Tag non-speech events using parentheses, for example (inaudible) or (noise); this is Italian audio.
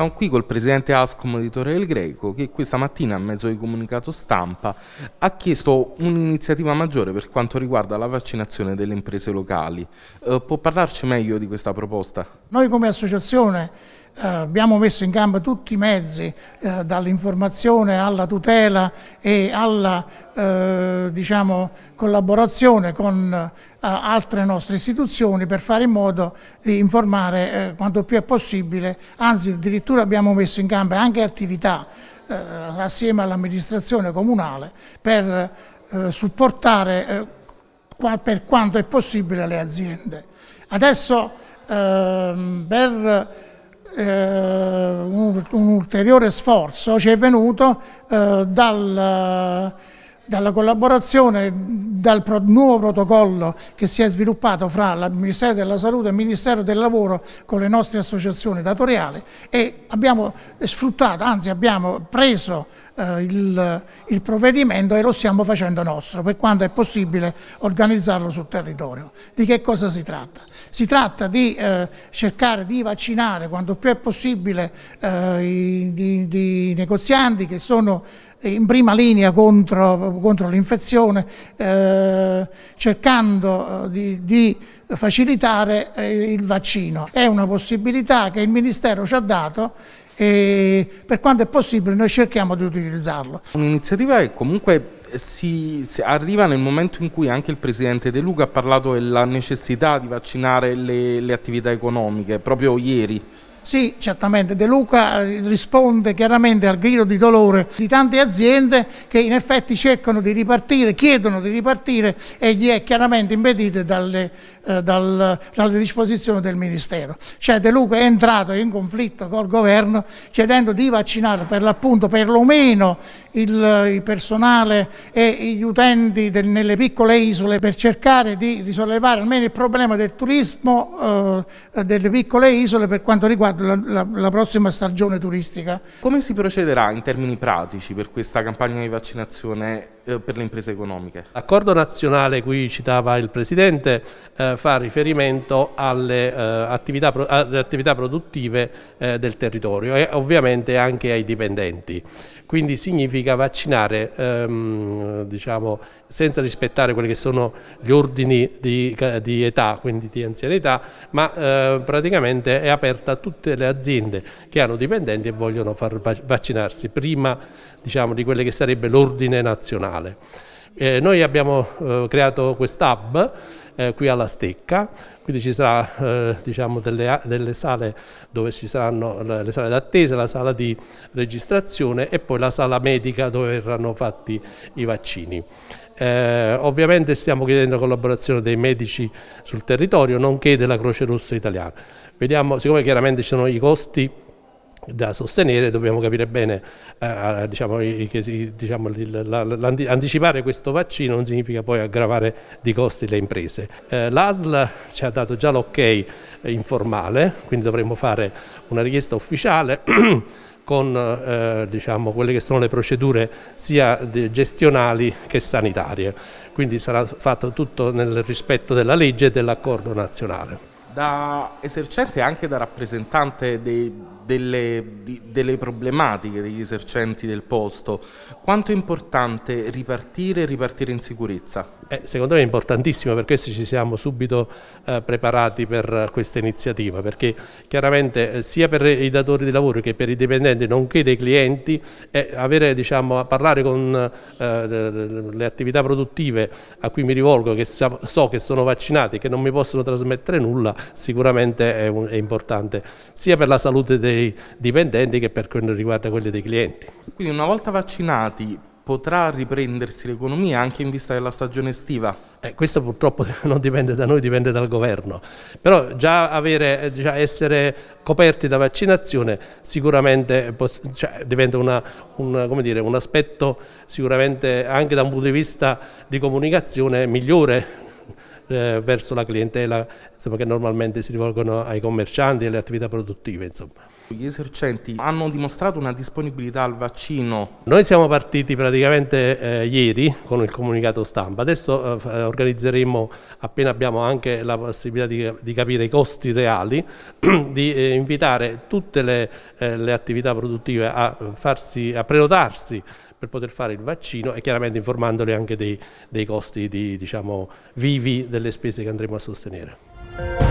Siamo qui col presidente Ascom di Torre del Greco che questa mattina a mezzo di comunicato stampa ha chiesto un'iniziativa maggiore per quanto riguarda la vaccinazione delle imprese locali. Eh, può parlarci meglio di questa proposta? Noi come associazione eh, abbiamo messo in campo tutti i mezzi, eh, dall'informazione alla tutela e alla eh, diciamo, collaborazione con eh, altre nostre istituzioni per fare in modo di informare eh, quanto più è possibile, anzi addirittura abbiamo messo in campo anche attività eh, assieme all'amministrazione comunale per supportare per quanto è possibile le aziende. Adesso ehm, per eh, un, un, ulteriore sforzo ci è venuto eh, dal, dalla collaborazione dal pro, nuovo protocollo che si è sviluppato fra il Ministero della Salute e il Ministero del Lavoro con le nostre associazioni datoriali e abbiamo sfruttato, anzi abbiamo preso eh, il, il, provvedimento e lo stiamo facendo nostro per quanto è possibile organizzarlo sul territorio. Di che cosa si tratta? Si tratta di eh, cercare di vaccinare quanto più è possibile eh, i, i, i negozianti che sono in prima linea contro, contro l'infezione, eh, cercando eh, di, di facilitare eh, il vaccino. È una possibilità che il Ministero ci ha dato e per quanto è possibile noi cerchiamo di utilizzarlo. Un'iniziativa che comunque si, si, arriva nel momento in cui anche il Presidente De Luca ha parlato della necessità di vaccinare le, le attività economiche, proprio ieri. Sì, certamente. De Luca risponde chiaramente al grido di dolore di tante aziende che in effetti cercano di ripartire, chiedono di ripartire e gli è chiaramente impedito dalle, eh, dal, dalle disposizioni del Ministero. Cioè De Luca è entrato in conflitto col governo chiedendo di vaccinare per l'appunto perlomeno il, il, personale e gli utenti del, nelle piccole isole per cercare di risollevare almeno il problema del turismo eh, delle piccole isole per quanto riguarda la, la, la, prossima stagione turistica. Come si procederà in termini pratici per questa campagna di vaccinazione eh, per le imprese economiche? L'accordo nazionale cui citava il Presidente eh, fa riferimento alle, eh, attività, alle attività, produttive eh, del territorio e ovviamente anche ai dipendenti. Quindi significa vaccinare ehm, diciamo, senza rispettare quelli che sono gli ordini di, di età, quindi di anzianità, ma eh, praticamente è aperta a tutte le aziende che hanno dipendenti e vogliono far vaccinarsi prima diciamo, di quello che sarebbe l'ordine nazionale. Eh, noi abbiamo eh, creato quest'hub eh, qui alla Stecca, quindi ci saranno eh, diciamo delle, delle, sale dove ci saranno le sale d'attesa, la sala di registrazione e poi la sala medica dove verranno fatti i vaccini. Eh, ovviamente stiamo chiedendo collaborazione dei medici sul territorio, nonché della Croce Rossa italiana. Vediamo, siccome chiaramente ci sono i costi da sostenere, dobbiamo capire bene, eh, diciamo, che, diciamo, anticipare questo vaccino non significa poi aggravare di costi le imprese. Eh, L'ASL ci ha dato già l'ok informale, quindi dovremo fare una richiesta ufficiale (clears throat) con eh, diciamo, quelle che sono le procedure sia gestionali che sanitarie, quindi sarà fatto tutto nel rispetto della legge e dell'accordo nazionale. Da esercente e anche da rappresentante dei delle, di, delle, problematiche degli esercenti del posto, quanto è importante ripartire e ripartire in sicurezza? Eh, secondo me è importantissimo, per questo ci siamo subito eh, preparati per questa iniziativa, perché chiaramente eh, sia per i datori di lavoro che per i dipendenti, nonché dei clienti, avere, diciamo, parlare con eh, le attività produttive a cui mi rivolgo, che so che sono vaccinati, che non mi possono trasmettere nulla, sicuramente è, un, è importante, sia per la salute dei dei dipendenti che per quanto riguarda quelli dei clienti. Quindi una volta vaccinati potrà riprendersi l'economia anche in vista della stagione estiva? Eh, questo purtroppo (laughs) non dipende da noi, dipende dal governo. Però già, avere, già essere coperti da vaccinazione sicuramente cioè, diventa una, un, dire, un aspetto sicuramente anche da un punto di vista di comunicazione migliore eh, verso la clientela insomma, che normalmente si rivolgono ai commercianti e alle attività produttive. Insomma. Gli esercenti hanno dimostrato una disponibilità al vaccino. Noi siamo partiti praticamente eh, ieri con il comunicato stampa, adesso eh, organizzeremo, appena abbiamo anche la possibilità di, di capire i costi reali, (clears throat) di eh, invitare tutte le, eh, le attività produttive a, farsi, a prenotarsi per poter fare il vaccino e chiaramente informandoli anche dei, dei costi di, diciamo, vivi delle spese che andremo a sostenere.